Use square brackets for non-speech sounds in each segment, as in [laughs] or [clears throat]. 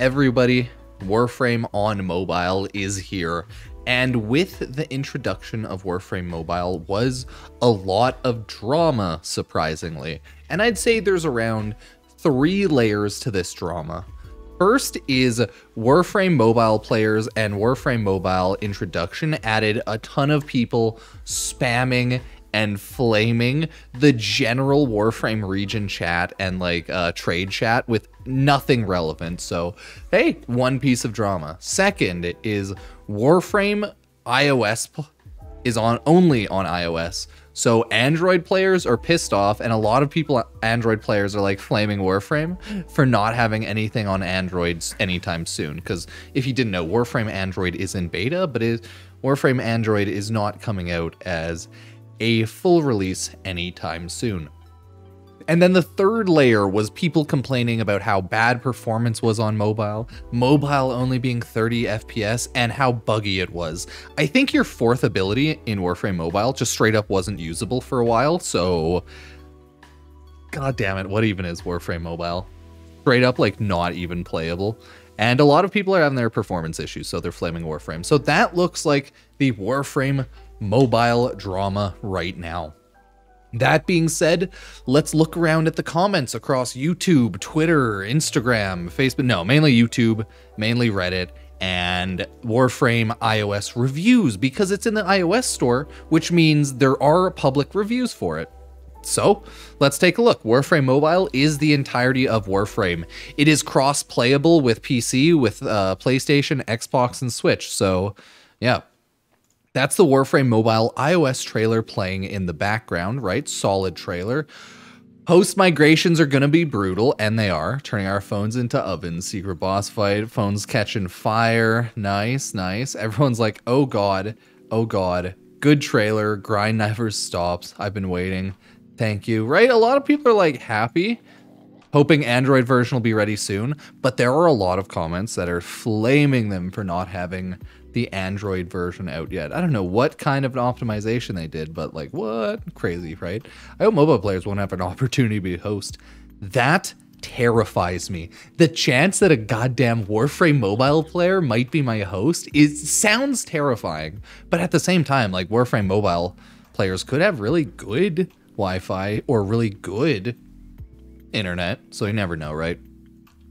Everybody, Warframe on mobile is here. And with the introduction of Warframe Mobile was a lot of drama, surprisingly. And I'd say there's around three layers to this drama. First is Warframe Mobile players and Warframe Mobile introduction added a ton of people spamming and flaming the general Warframe region chat and like uh, trade chat with nothing relevant. So, hey, one piece of drama. Second is Warframe iOS is on only on iOS. So Android players are pissed off, and a lot of people, Android players, are like flaming Warframe for not having anything on Androids anytime soon. Because if you didn't know, Warframe Android is in beta, but is Warframe Android is not coming out as a full release anytime soon. And then the third layer was people complaining about how bad performance was on mobile, mobile only being 30 FPS, and how buggy it was. I think your fourth ability in Warframe Mobile just straight up wasn't usable for a while, so. God damn it, what even is Warframe Mobile? Straight up, like, not even playable. And a lot of people are having their performance issues, so they're flaming Warframe. So that looks like the Warframe mobile drama right now. That being said, let's look around at the comments across YouTube, Twitter, Instagram, Facebook. No, mainly YouTube, mainly Reddit, and Warframe iOS reviews because it's in the iOS store, which means there are public reviews for it. So, let's take a look. Warframe Mobile is the entirety of Warframe. It is cross playable with PC, with uh, PlayStation, Xbox, and Switch. So, yeah, that's the Warframe Mobile iOS trailer playing in the background, right? Solid trailer. Post migrations are going to be brutal, and they are, turning our phones into ovens. Secret boss fight, phones catching fire. Nice, nice. Everyone's like, oh god, oh god. Good trailer, grind [laughs] never stops. I've been waiting. Thank you. Right? A lot of people are like happy, hoping Android version will be ready soon, but there are a lot of comments that are flaming them for not having the Android version out yet. I don't know what kind of an optimization they did, but like what? Crazy, right? I hope mobile players won't have an [laughs] opportunity to be host. That terrifies me. The chance that a goddamn Warframe mobile player might be my host is sounds terrifying. But at the same time, like Warframe mobile players could have really good Wi-Fi or really good internet. So you never know, right?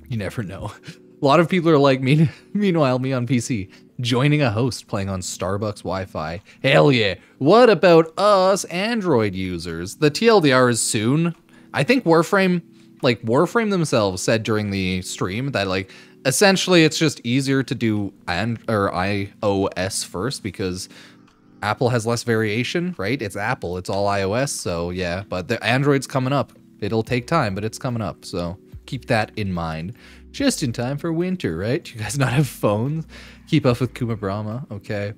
You never know. [laughs] A lot of people are like me. [laughs] Meanwhile, me on PC, joining a host playing on Starbucks Wi-Fi. Hell yeah. What about us Android users? The TLDR is soon. I think Warframe, like Warframe themselves said during the stream that like essentially it's just easier to do and or iOS first because Apple has less variation, right? It's Apple, it's all iOS, so yeah, but the Android's coming up. It'll take time, but it's coming up, so keep that in mind. Just in time for winter, right? You guys [laughs] not have phones? Keep up with Kuma Brahma, okay.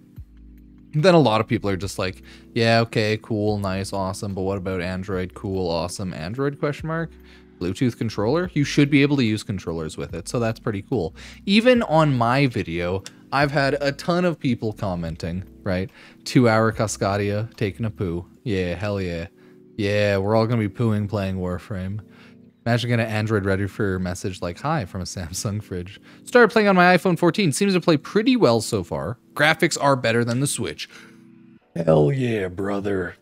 then a lot of people are just like, yeah, okay, cool, nice, awesome, but what about Android? Cool, awesome, Android question mark? Bluetooth controller? You should be able to use controllers with it, so that's pretty cool. Even on my video, I've had a ton of people commenting, right? Two hour Cascadia taking a poo. Yeah, hell yeah. Yeah, we're all gonna be pooing playing Warframe. Imagine getting an Android ready for message like hi from a Samsung fridge. Started playing on my iPhone 14. Seems to play pretty well so far. Graphics are better than the Switch. Hell yeah, brother.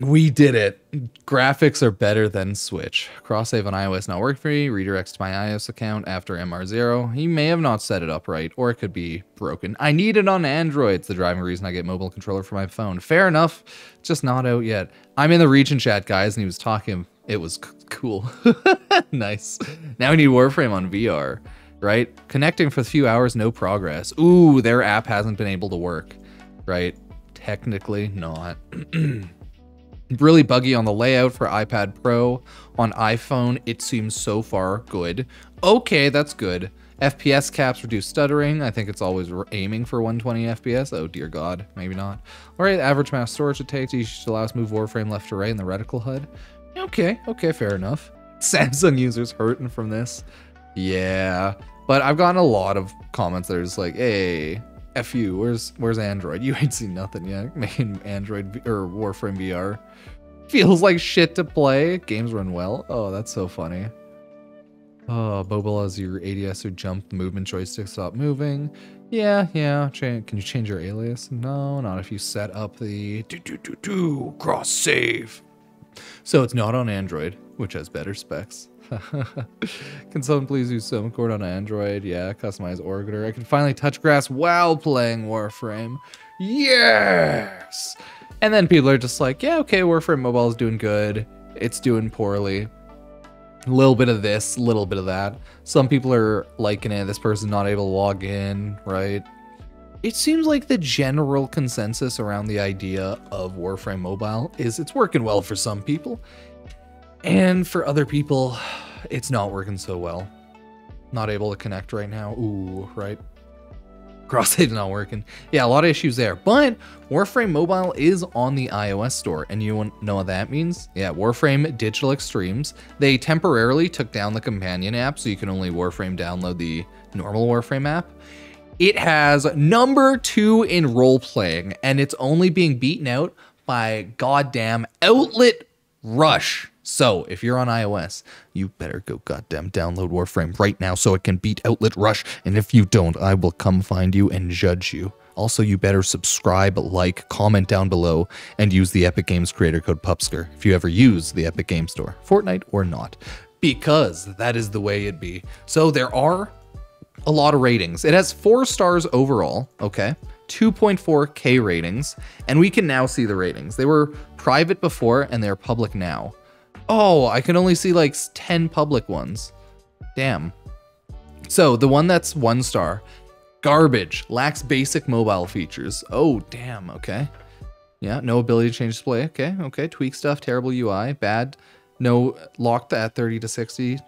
We did it. Graphics are better than Switch. Cross save on iOS not work for me. Redirects to my iOS account after MR0. He may have not set it up right, or it could be broken. I need it on Android. It's the driving reason I get mobile controller for my phone. Fair enough. Just not out yet. I'm in the region chat, guys, and he was talking it was cool. [laughs] nice. Now we need Warframe on VR, right? Connecting for a few hours, no progress. Ooh, their app hasn't been able to work, right? Technically not. [clears throat] really buggy on the layout for iPad Pro. On iPhone, it seems so far good. Okay, that's good. FPS caps reduce stuttering. I think it's always aiming for 120 FPS. Oh dear God, maybe not. All right, average mass storage it takes. You should allow us move Warframe left to right in the reticle HUD. Okay, okay, fair enough. [laughs] Samsung users hurting from this. Yeah, but I've gotten a lot of comments that are just like, hey, F you, where's where's Android? [laughs] You ain't seen nothing yet. [laughs] Making Android or Warframe VR feels like shit to play. Games run well. Oh, that's so funny. Oh, mobile as your ADS or jump movement joystick stop moving. Yeah, yeah. Can you change your alias? No, not if you set up the do do do do cross save. So it's not on Android, which has better specs. [laughs] can someone please use Summon on Android? Yeah, customize Orbiter. I can finally touch grass while playing Warframe. Yes! And then people are just like, yeah, okay, Warframe Mobile is doing good. It's doing poorly. A little bit of this, a little bit of that. Some people are liking it. This person's not able to log in, right? It seems like the general consensus around the idea of Warframe Mobile is it's working well for some people. And for other people, it's not working so well. Not able to connect right now. Ooh, right? Cross-save [laughs] not working. Yeah, a lot of issues there. But Warframe Mobile is on the iOS store, and you know what that means? Yeah, Warframe Digital Extremes. They temporarily took down the companion app, so you can only Warframe download the normal Warframe app. It has number two in role playing, and it's only being beaten out by goddamn Outlet Rush. So, if you're on iOS, you better go goddamn download Warframe right now so it can beat Outlet Rush. And if you don't, I will come find you and judge you. Also, you better subscribe, like, comment down below, and use the Epic Games creator code PUPSKER if you ever use the Epic Game Store, Fortnite or not, because that is the way it be. So, there are a lot of ratings. It has four stars overall, okay? 2.4k ratings, and we can now see the ratings. They were private before and they're public now. Oh, I can only see like 10 public ones. Damn. So the one that's one star, garbage, lacks basic mobile features. Oh, damn, okay. Yeah, no ability to change display. Okay, okay. Tweak stuff, terrible UI, bad. No locked at 30 to 60.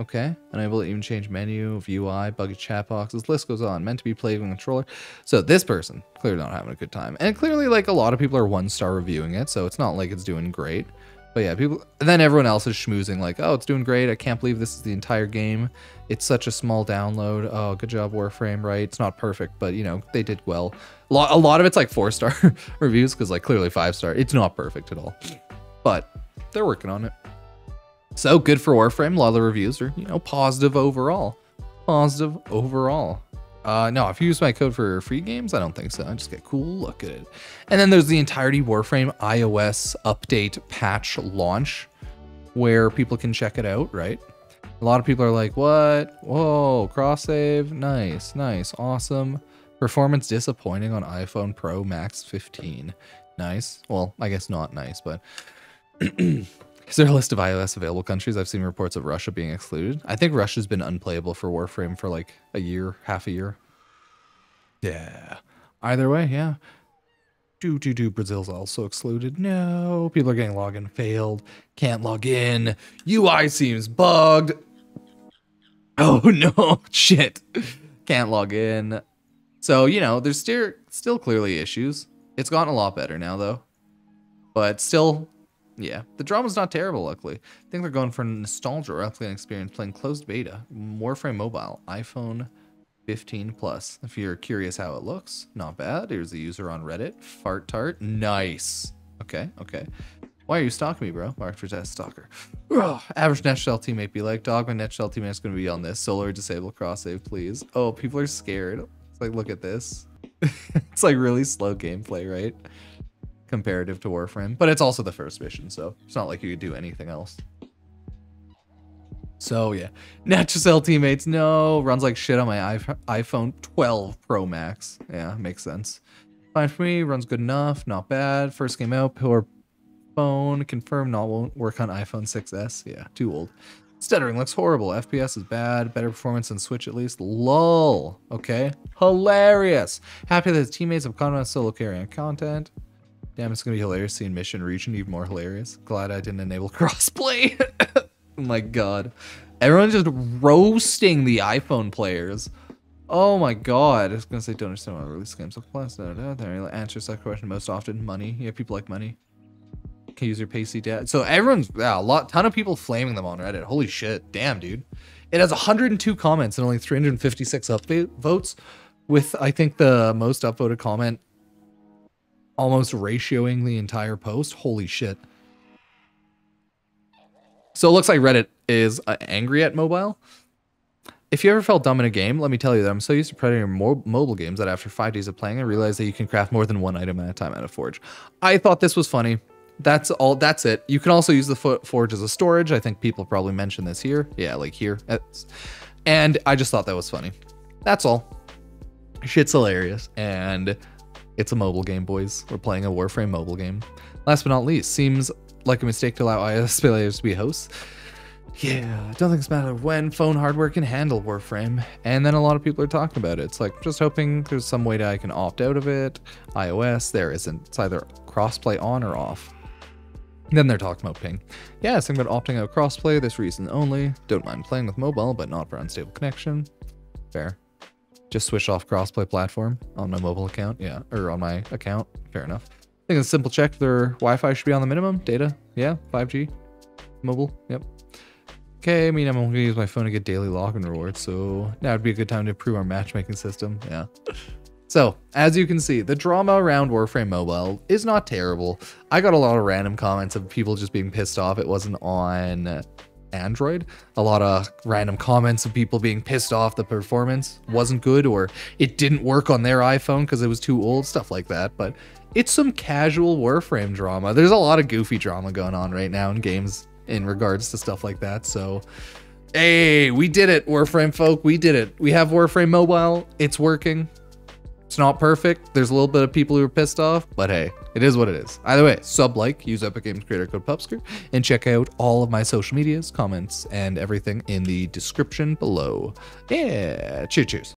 Okay, unable to even change menu, UI, buggy chat boxes, list goes on. Meant to be played with controller. So this person clearly not having a good time, and clearly like a lot of people are one star reviewing it, so it's not like it's doing great. But yeah, people. then everyone else is schmoozing like, oh, it's doing great. I can't believe this is the entire game. It's such a small download. Oh, good job, Warframe. Right? It's not perfect, but you know they did well. A lot, a lot of it's like four star [laughs] reviews because like clearly five star. It's not perfect at all, but they're working on it. So good for Warframe. A lot of the reviews are you know positive overall. Positive overall. Uh, no, if you use my code for free games, I don't think so. I just get cool look at it. And then there's the entirety Warframe iOS update patch launch where people can check it out, right? A lot of people are like, what? Whoa, cross save. Nice, nice, awesome. Performance disappointing on iPhone Pro Max 15. Nice. Well, I guess not nice, but [clears throat] Is there a list of iOS available countries? I've seen reports of Russia being excluded. I think Russia's been unplayable for Warframe for like a year, half a year. Yeah. Either way, yeah. Do do do. Brazil's also excluded. No, people are getting login failed. Can't log in. UI seems bugged. Oh [laughs] no, shit. Can't log in. So you know, there's still still clearly issues. It's gotten a lot better now though, but still yeah, the drama's not terrible, luckily. I think they're going for nostalgia an experience playing closed beta, Warframe Mobile, iPhone 15 Plus. If you're curious how it looks, not bad. Here's the user on Reddit, Fart Tart. Nice. Okay, okay. Why are you stalking me, bro? Mark for test stalker. Ugh. Average Netracell teammate be like, dog, my Netracell teammate's gonna be on this. Solar disable cross save, please. Oh, people are scared. It's like, look at this. [laughs] it's like really slow gameplay, right? Comparative to Warframe, but it's also the first mission, so it's not like you could do anything else. So yeah, Netracell teammates, no, runs like shit on my iPhone 12 Pro Max. Yeah, makes sense. Fine for me, runs good enough, not bad. First game out, pillar phone, confirmed not won't work on iPhone 6s. Yeah, too old. Stuttering looks horrible. FPS is bad. Better performance than Switch at least. Lol. Okay. Hilarious. Happy that his teammates have caught on solo carrying content. Damn, it's gonna be hilarious seeing Mission Region even more hilarious. Glad I didn't enable [laughs] crossplay. oh [laughs] my god. Everyone's just roasting the iPhone players. Oh my god. I was gonna say don't understand why release games so plus. No, no. Answers that question most often. Money. Yeah, people like money. Can use your pacey dad. So everyone's yeah, a lot ton of people flaming them on Reddit. Holy shit. Damn, dude. It has 102 comments and only 356 upvotes, votes, with I think the most upvoted comment almost ratioing the entire post. Holy shit. So it looks like Reddit is uh, angry at mobile. If you ever felt dumb in a game, let me tell you that I'm so used to Predator mo- mobile games that after five days of playing, I realized that you can craft more than one item at a time out of Forge. I thought this was funny. That's all. That's it. You can also use the Forge as a storage. I think people probably mentioned this here. Yeah, like here. And I just thought that was funny. That's all. Shit's hilarious. And it's a mobile game, boys. We're playing a Warframe mobile game. Last but not least, seems like a mistake to allow iOS [laughs] players to be hosts. Yeah, don't think it's a matter of when phone hardware can handle Warframe. And then a lot of people are talking about it. It's like, just hoping there's some way that I can opt out of it. iOS, there isn't. It's either crossplay on or off. Then they're talking about ping. Yeah, thinking about opting out crossplay, this reason only. Don't mind playing with mobile, but not for unstable connection. Fair. Just switch off crossplay platform on my mobile account. Yeah, or on my account. Fair enough. I think a simple check. Their Wi-Fi should be on the minimum. Data, yeah, 5G, mobile. Yep. Okay, I mean, I'm only to use my phone to get daily login rewards, so now would be a good time to improve our matchmaking system. Yeah. [laughs] So, as you can see, the drama around Warframe Mobile is not terrible. I got a lot of random comments of people just being pissed off it wasn't on Android. A lot of random comments of people being pissed off the performance wasn't good or it didn't work on their iPhone because it was too old, stuff like that. But it's some casual Warframe drama. There's a lot of goofy drama going on right now in games in regards to stuff like that. So, hey, we did it, Warframe folk. We did it. We have Warframe Mobile. It's working. It's not perfect. There's a little bit of people who are pissed off, but hey, it is what it is. Either way, sub like, use Epic Games creator code PUPSKER, and check out all of my social medias, comments, and everything in the description below. Yeah, cheers, cheers.